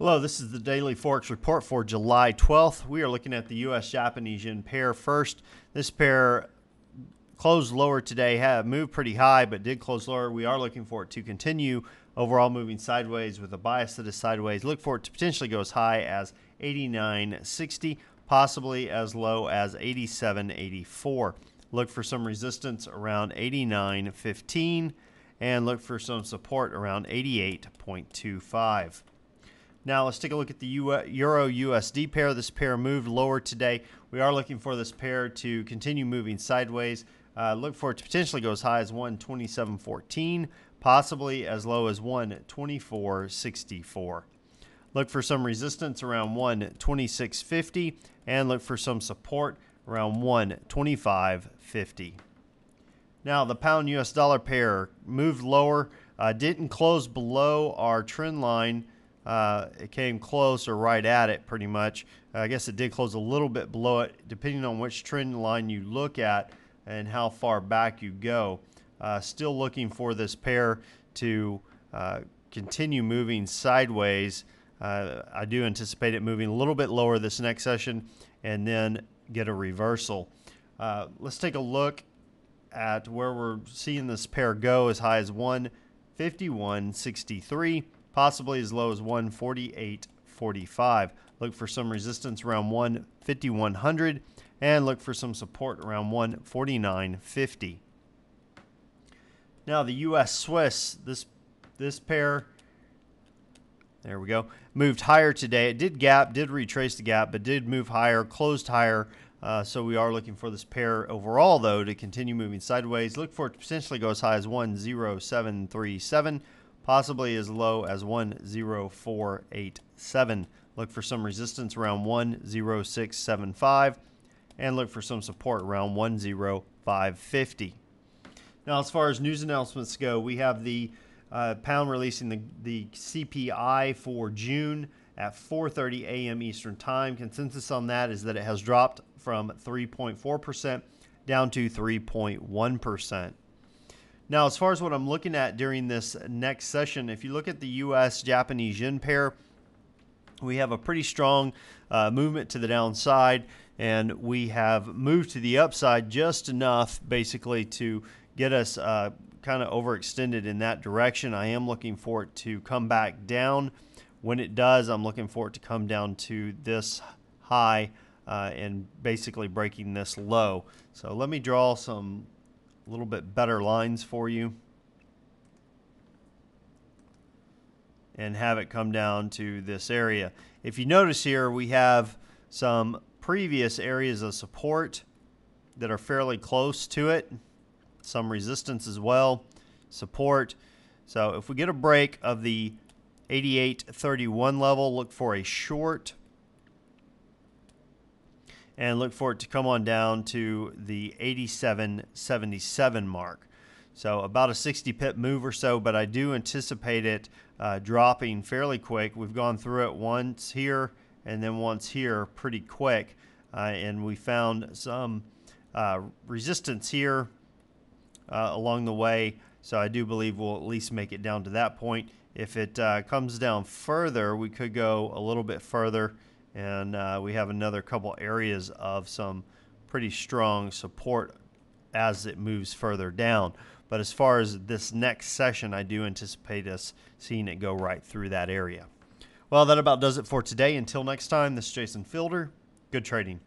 Hello, this is the Daily Forex report for July 12th. We are looking at the US Japanese yen pair first. This pair closed lower today, have moved pretty high, but did close lower. We are looking for it to continue overall moving sideways with a bias that is sideways. Look for it to potentially go as high as 89.60, possibly as low as 87.84. Look for some resistance around 89.15 and look for some support around 88.25. Now let's take a look at the Euro USD pair. This pair moved lower today. We are looking for this pair to continue moving sideways. Uh, look for it to potentially go as high as 127.14, possibly as low as 124.64. Look for some resistance around 126.50 and look for some support around 125.50. Now the pound US dollar pair moved lower, uh, didn't close below our trend line uh, it came close or right at it pretty much. I guess it did close a little bit below it, depending on which trend line you look at and how far back you go. Uh, still looking for this pair to uh, continue moving sideways. Uh, I do anticipate it moving a little bit lower this next session and then get a reversal. Uh, let's take a look at where we're seeing this pair go as high as 151.63 possibly as low as 148.45. Look for some resistance around 15100 and look for some support around 149.50. Now the US Swiss, this this pair there we go. Moved higher today. It did gap, did retrace the gap, but did move higher, closed higher. Uh, so we are looking for this pair overall, though, to continue moving sideways. Look for it to potentially go as high as 10737 possibly as low as 10487. Look for some resistance around 10675 and look for some support around 10550. Now, as far as news announcements go, we have the uh, pound releasing the, the CPI for June at 4:30 a.m. Eastern Time. Consensus on that is that it has dropped from 3.4% down to 3.1%. Now, as far as what I'm looking at during this next session, if you look at the US Japanese yen pair, we have a pretty strong uh, movement to the downside, and we have moved to the upside just enough basically to get us uh, kind of overextended in that direction. I am looking for it to come back down. When it does, I'm looking for it to come down to this high uh, and basically breaking this low. So let me draw some a little bit better lines for you and have it come down to this area. If you notice here, we have some previous areas of support that are fairly close to it, some resistance as well, support. So if we get a break of the 88.31 level, look for a short and look for it to come on down to the 87.77 mark. So about a 60 pip move or so, but I do anticipate it uh, dropping fairly quick. We've gone through it once here and then once here pretty quick, uh, and we found some uh, resistance here uh, along the way. So I do believe we'll at least make it down to that point. If it uh, comes down further, we could go a little bit further and uh, we have another couple areas of some pretty strong support as it moves further down. But as far as this next session, I do anticipate us seeing it go right through that area. Well, that about does it for today. Until next time, this is Jason Fielder. Good trading.